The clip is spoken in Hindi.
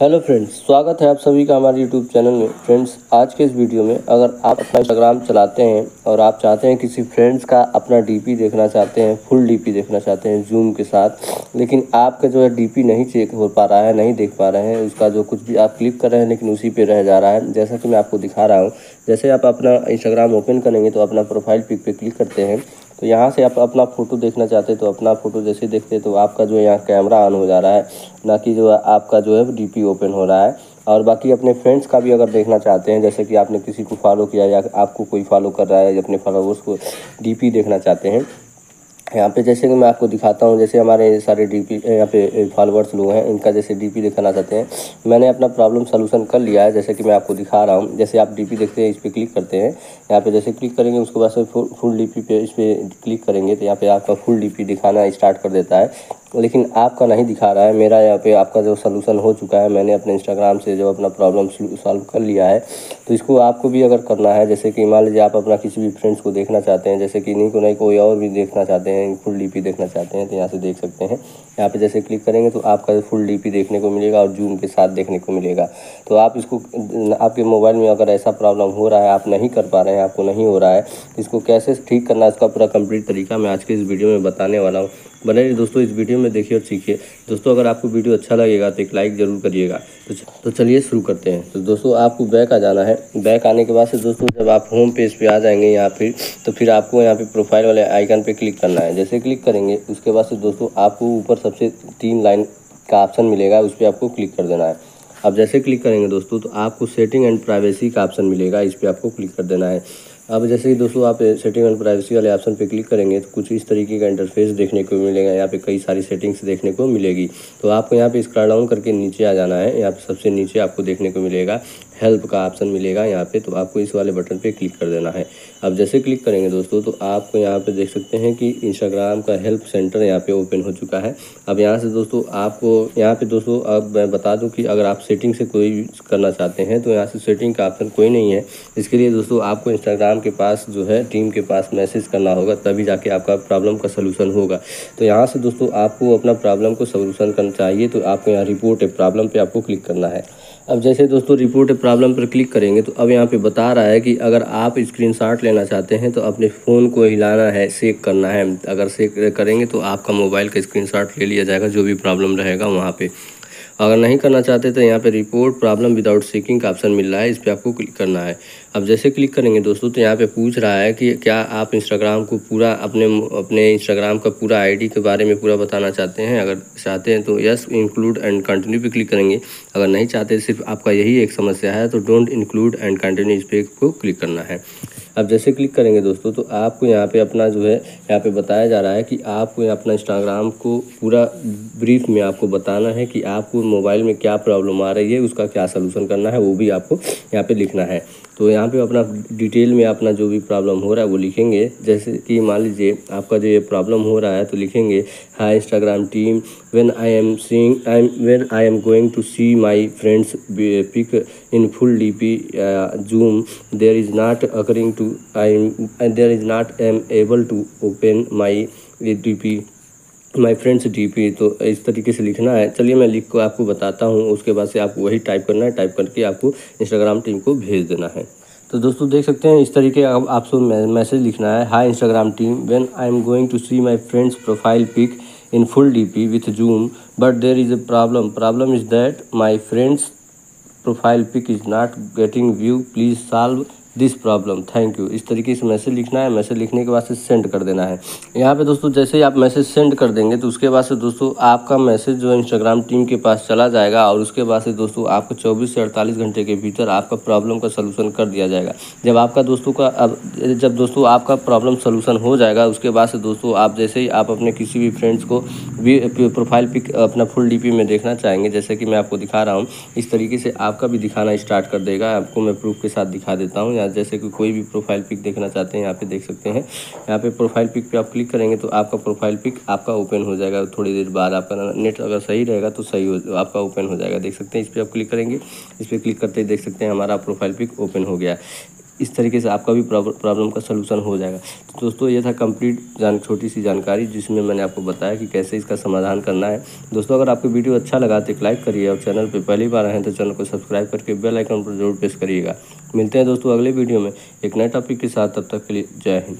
हेलो फ्रेंड्स, स्वागत है आप सभी का हमारे यूट्यूब चैनल में। फ्रेंड्स, आज के इस वीडियो में अगर आप अपना इंस्टाग्राम चलाते हैं और आप चाहते हैं किसी फ्रेंड्स का अपना डीपी देखना चाहते हैं फुल डीपी देखना चाहते हैं जूम के साथ, लेकिन आपका जो है डीपी नहीं चेक हो पा रहा है, नहीं देख पा रहे हैं, उसका जो कुछ भी आप क्लिक कर रहे हैं, लेकिन उसी पर रह जा रहा है, जैसा कि मैं आपको दिखा रहा हूँ, जैसे आप अपना इंस्टाग्राम ओपन करेंगे तो अपना प्रोफ़ाइल पिक पर क्लिक करते हैं तो यहाँ से आप अपना फ़ोटो देखना चाहते हैं तो अपना फ़ोटो जैसे देखते हैं तो आपका जो है यहाँ कैमरा ऑन हो जा रहा है, ना कि जो आपका जो है डीपी ओपन हो रहा है। और बाकी अपने फ्रेंड्स का भी अगर देखना चाहते हैं, जैसे कि आपने किसी को फॉलो किया या आपको कोई फॉलो कर रहा है या अपने फॉलोवर्स को डीपी देखना चाहते हैं यहाँ पे जैसे कि मैं आपको दिखाता हूँ, जैसे हमारे सारे डीपी यहाँ पे फॉलोअर्स लोग हैं, इनका जैसे डीपी दिखाना चाहते हैं। मैंने अपना प्रॉब्लम सोलूशन कर लिया है, जैसे कि मैं आपको दिखा रहा हूँ। जैसे आप डीपी देखते हैं, इस पर क्लिक करते हैं। यहाँ पे जैसे क्लिक करेंगे, उसके बाद फुल फुल डीपी पे इस पर क्लिक करेंगे तो यहाँ पर आपका फुल डीपी दिखाना स्टार्ट कर देता है। लेकिन आपका नहीं दिखा रहा है। मेरा यहाँ पे आपका जो सोल्यूशन हो चुका है, मैंने अपने इंस्टाग्राम से जो अपना प्रॉब्लम सॉल्व कर लिया है तो इसको आपको भी अगर करना है, जैसे कि मान लीजिए आप अपना किसी भी फ्रेंड्स को देखना चाहते हैं, जैसे कि नहीं को नहीं, कोई और भी देखना चाहते हैं फुल डीपी देखना चाहते हैं तो यहाँ से देख सकते हैं। यहाँ पर जैसे क्लिक करेंगे तो आपका फुल डीपी देखने को मिलेगा और जूम के साथ देखने को मिलेगा। तो आप इसको, आपके मोबाइल में अगर ऐसा प्रॉब्लम हो रहा है, आप नहीं कर पा रहे हैं, आपको नहीं हो रहा है, इसको कैसे ठीक करना इसका पूरा कंप्लीट तरीका मैं आज के इस वीडियो में बताने वाला हूँ। बने दोस्तों, इस वीडियो में देखिए और सीखिए। दोस्तों, अगर आपको वीडियो अच्छा लगेगा तो एक लाइक ज़रूर करिएगा। तो तो चलिए शुरू करते हैं। तो दोस्तों, आपको बैक आ जाना है। बैक आने के बाद से दोस्तों, जब आप होम पेज पे आ जाएँगे यहाँ फिर तो फिर आपको यहाँ पे प्रोफ़ाइल वाले आइकन पे क्लिक करना है। जैसे क्लिक करेंगे, उसके बाद से दोस्तों, आपको ऊपर सबसे तीन लाइन का ऑप्शन मिलेगा, उस पर आपको क्लिक कर देना है। अब जैसे क्लिक करेंगे दोस्तों तो आपको सेटिंग एंड प्राइवेसी का ऑप्शन मिलेगा, इस पर आपको क्लिक कर देना है। अब जैसे ही दोस्तों, आप सेटिंग एंड प्राइवेसी वाले ऑप्शन पे क्लिक करेंगे तो कुछ इस तरीके का इंटरफेस देखने को मिलेगा। यहाँ पे कई सारी सेटिंग्स देखने को मिलेगी। तो आपको यहाँ पे स्क्रॉल डाउन करके नीचे आ जाना है। यहाँ पे सबसे नीचे आपको देखने को मिलेगा। हेल्प का ऑप्शन मिलेगा यहाँ पे तो आपको इस वाले बटन पे क्लिक कर देना है। अब जैसे क्लिक करेंगे दोस्तों तो आपको यहाँ पे देख सकते हैं कि इंस्टाग्राम का हेल्प सेंटर यहाँ पे ओपन हो चुका है। अब यहाँ से दोस्तों, आपको यहाँ पे दोस्तों, अब मैं बता दूँ कि अगर आप सेटिंग से कोई करना चाहते हैं तो यहाँ से सेटिंग का ऑप्शन कोई नहीं है। इसके लिए दोस्तों, आपको इंस्टाग्राम के पास जो है, टीम के पास मैसेज करना होगा, तभी जाके आपका प्रॉब्लम का सोल्यूशन होगा। तो यहाँ से दोस्तों, आपको अपना प्रॉब्लम को सोल्यूशन करना चाहिए तो आपको यहाँ रिपोर्ट प्रॉब्लम पर आपको क्लिक करना है। अब जैसे दोस्तों रिपोर्ट प्रॉब्लम पर क्लिक करेंगे तो अब यहाँ पे बता रहा है कि अगर आप स्क्रीनशॉट लेना चाहते हैं तो अपने फ़ोन को हिलाना है सेक करना है। अगर सेक करेंगे तो आपका मोबाइल का स्क्रीनशॉट ले लिया जाएगा, जो भी प्रॉब्लम रहेगा वहाँ पे। अगर नहीं करना चाहते तो यहाँ पे रिपोर्ट प्रॉब्लम विदाउट सेकिंग का ऑप्शन मिल रहा है, इस पर आपको क्लिक करना है। अब जैसे क्लिक करेंगे दोस्तों तो यहाँ पे पूछ रहा है कि क्या आप इंस्टाग्राम को पूरा अपने अपने इंस्टाग्राम का पूरा आईडी के बारे में पूरा बताना चाहते हैं? अगर चाहते हैं तो यस इंक्लूड एंड कंटिन्यू पे क्लिक करेंगे। अगर नहीं चाहते, सिर्फ़ आपका यही एक समस्या है तो डोंट इंक्लूड एंड कंटिन्यू इस पर को क्लिक करना है। अब जैसे क्लिक करेंगे दोस्तों तो आपको यहाँ पे अपना जो है, यहाँ पे बताया जा रहा है कि आपको यहाँ अपना इंस्टाग्राम को पूरा ब्रीफ में आपको बताना है कि आपको मोबाइल में क्या प्रॉब्लम आ रही है, उसका क्या सलूशन करना है, वो भी आपको यहाँ पर लिखना है। तो यहाँ पे अपना डिटेल में अपना जो भी प्रॉब्लम हो रहा है, वो लिखेंगे। जैसे कि मान लीजिए, आपका जो ये प्रॉब्लम हो रहा है तो लिखेंगे hi Instagram team when I am seeing I am when I am going to see my friends pic in full DP zoom there is not occurring to I there is not am able to open my D my friends DP तो इस तरीके से लिखना है। चलिए मैं लिख को आपको बताता हूँ, उसके बाद से आपको वही टाइप करना है। टाइप करके आपको इंस्टाग्राम टीम को भेज देना है। तो दोस्तों, देख सकते हैं, इस तरीके अब आपको मैसेज लिखना है। Hi Instagram team when I am going to see my friends profile pic in full DP with zoom but there is a problem problem is that my friends profile pic is not getting view please solve this problem thank you इस तरीके से मैसेज लिखना है मैसेज लिखने के बाद से सेंड कर देना है। यहाँ पे दोस्तों, जैसे ही आप मैसेज सेंड कर देंगे तो उसके बाद से दोस्तों, आपका मैसेज जो है इंस्टाग्राम टीम के पास चला जाएगा और उसके बाद से दोस्तों, आपको 24 से 48 घंटे के भीतर आपका प्रॉब्लम का सोल्यूशन कर दिया जाएगा। जब आपका दोस्तों का, अब, जब दोस्तों आपका प्रॉब्लम सोल्यूशन हो जाएगा, उसके बाद से दोस्तों, आप जैसे ही आप अपने किसी भी फ्रेंड्स को भी प्रोफ़ाइल पिक अपना फुल डी में देखना चाहेंगे, जैसे कि मैं आपको दिखा रहा हूँ, इस तरीके से आपका भी दिखाना स्टार्ट कर देगा। आपको मैं प्रूफ के साथ दिखा देता हूँ, यहाँ जैसे कि कोई भी प्रोफ़ाइल पिक देखना चाहते हैं, यहाँ पे देख सकते हैं। यहाँ पे प्रोफ़ाइल पिक पे आप क्लिक करेंगे तो आपका प्रोफ़ाइल पिक आपका ओपन हो जाएगा। थोड़ी देर बाद आपका नेट अगर सही रहेगा तो सही हो, आपका ओपन हो जाएगा। देख सकते हैं, इस पर आप क्लिक करेंगे। इस पर क्लिक करते ही देख सकते हैं हमारा प्रोफ़ाइल पिक ओपन हो गया। इस तरीके से आपका भी प्रॉब्लम का सलूशन हो जाएगा। तो दोस्तों, ये था कंप्लीट जान छोटी सी जानकारी, जिसमें मैंने आपको बताया कि कैसे इसका समाधान करना है। दोस्तों, अगर आपको वीडियो अच्छा लगा तो एक लाइक करिए और चैनल पर पहली बार आए तो चैनल को सब्सक्राइब करके बेल आइकन पर ज़रूर प्रेस करिएगा। मिलते हैं दोस्तों अगले वीडियो में एक नए टॉपिक के साथ, तब तक के लिए जय हिंद।